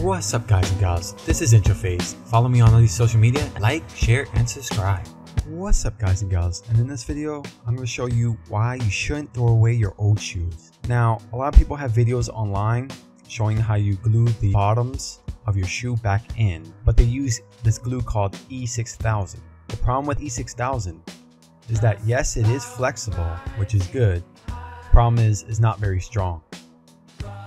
What's up guys and gals, this is Introphaze. Follow me on all these social media, like, share, and subscribe. What's up guys and gals, and in this video, I'm going to show you why you shouldn't throw away your old shoes. Now, a lot of people have videos online showing how you glue the bottoms of your shoe back in, but they use this glue called E6000. The problem with E6000 is that yes, it is flexible, which is good. Problem is, it's not very strong.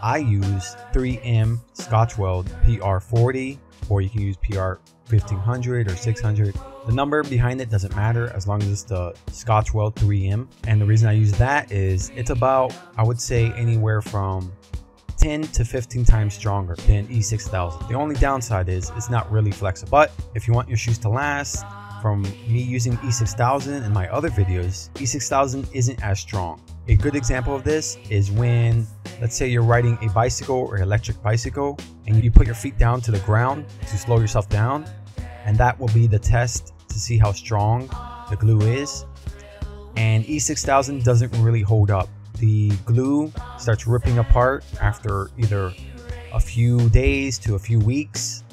I use 3M Scotchweld PR40 or you can use PR 1500 or 600. The number behind it doesn't matter as long as it's the Scotchweld 3M. And the reason I use that is it's about, I would say anywhere from 10 to 15 times stronger than E6000. The only downside is it's not really flexible. But if you want your shoes to last, from me using E6000 in my other videos, E6000 isn't as strong. A good example of this is when, let's say you're riding a bicycle or electric bicycle and you put your feet down to the ground to slow yourself down, and that will be the test to see how strong the glue is. And E6000 doesn't really hold up. The glue starts ripping apart after either a few days to a few weeks.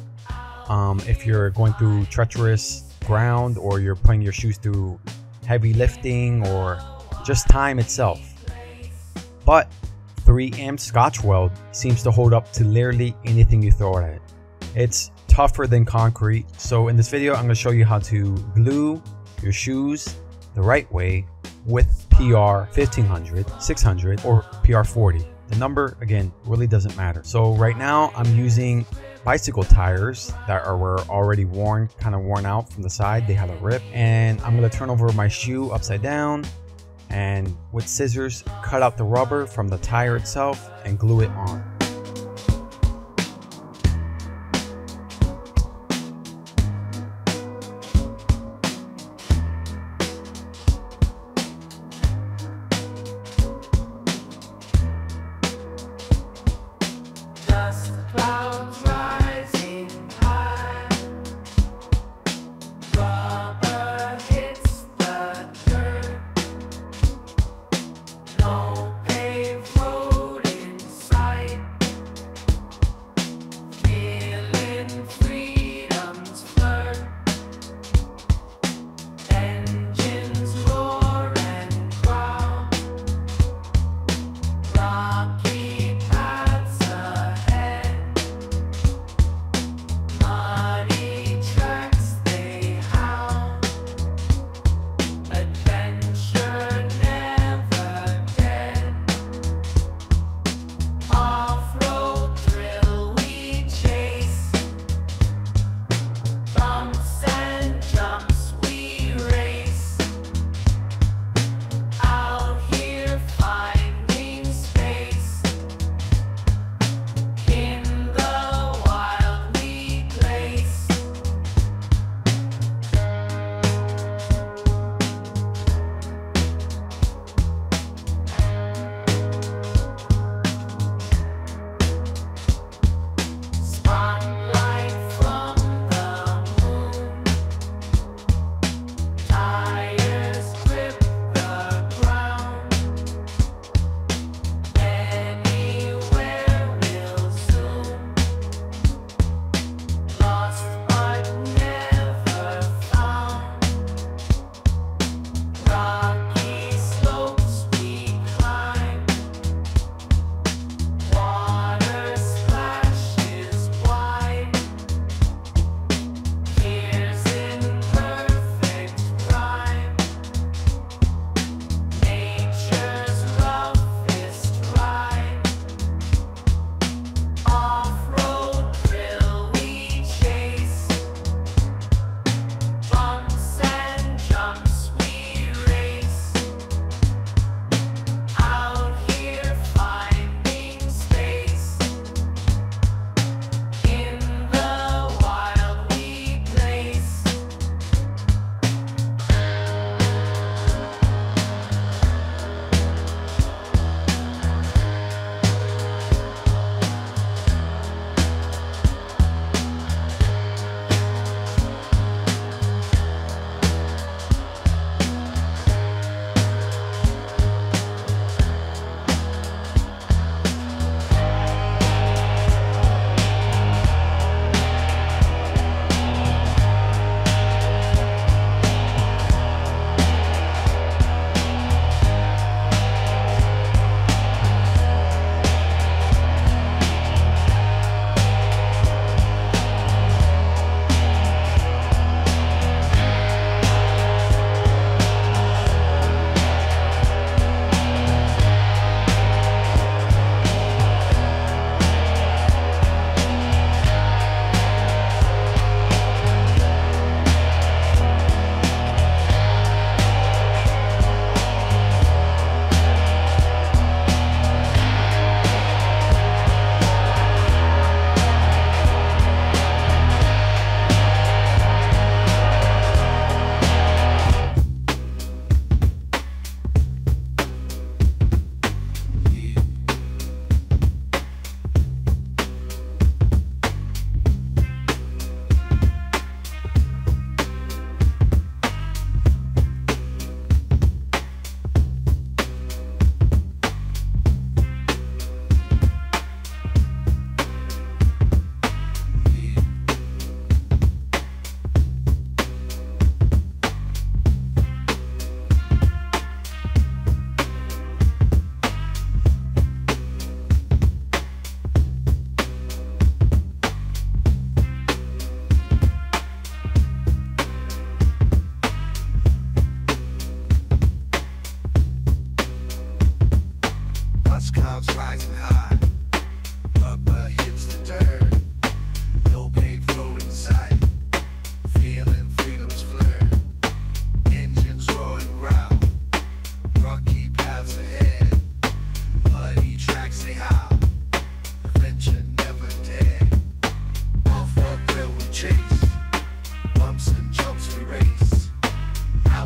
Um, if you're going through treacherous ground or you're putting your shoes through heavy lifting or just time itself. But 3M Scotch Weld seems to hold up to literally anything you throw at it. It's tougher than concrete. So in this video, I'm going to show you how to glue your shoes the right way with PR 1500, 600, or PR 40. The number, again, really doesn't matter. So right now I'm using bicycle tires that are were already worn, kind of worn out from the side. They have a rip. And I'm gonna turn over my shoe upside down and with scissors cut out the rubber from the tire itself and glue it on.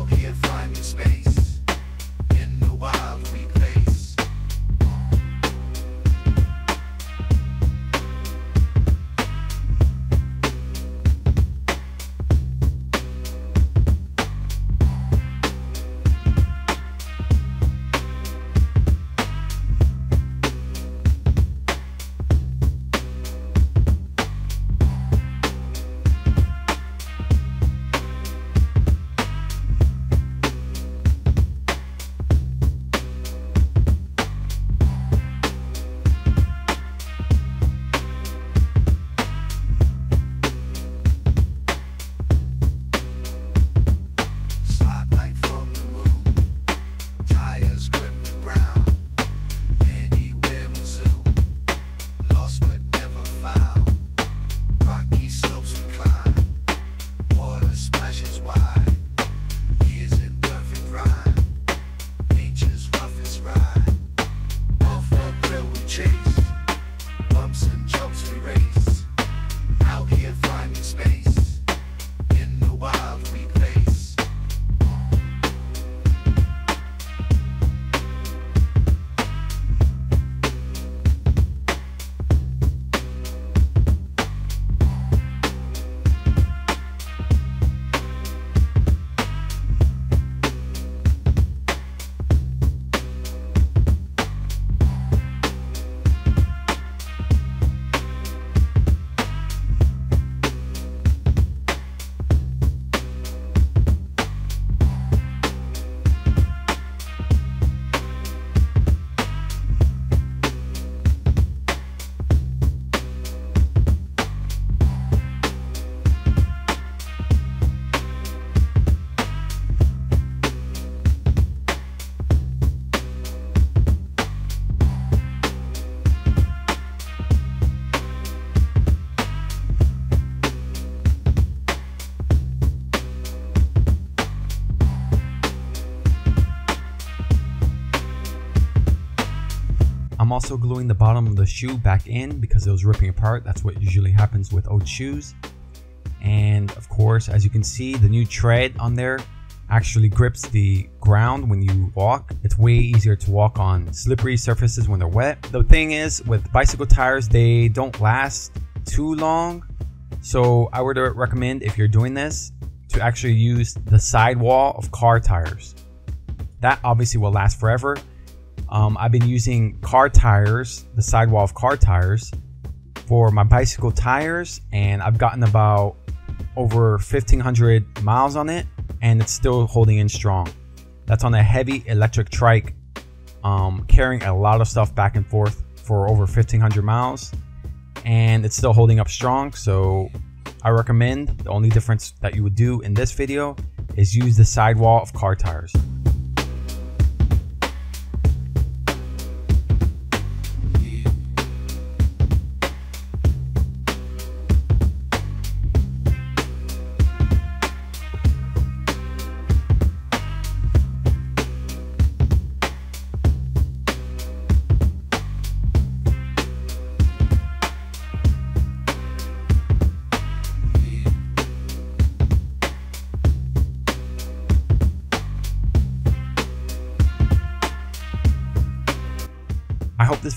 out here flying a space. change. I'm also gluing the bottom of the shoe back in because it was ripping apart. That's what usually happens with old shoes. And of course, as you can see, the new tread on there actually grips the ground when you walk. It's way easier to walk on slippery surfaces when they're wet. The thing is, with bicycle tires, they don't last too long. So I would recommend if you're doing this to actually use the sidewall of car tires. That obviously will last forever. Um, I've been using car tires, the sidewall of car tires, for my bicycle tires, and I've gotten about over 1500 miles on it, and it's still holding in strong. That's on a heavy electric trike, um, carrying a lot of stuff back and forth for over 1500 miles, and it's still holding up strong. So I recommend the only difference that you would do in this video is use the sidewall of car tires.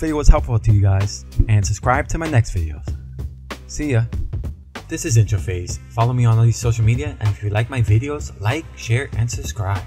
Video was helpful to you guys, and subscribe to my next videos. See ya! This is Introphaze. Follow me on all these social media, and if you like my videos, like, share, and subscribe.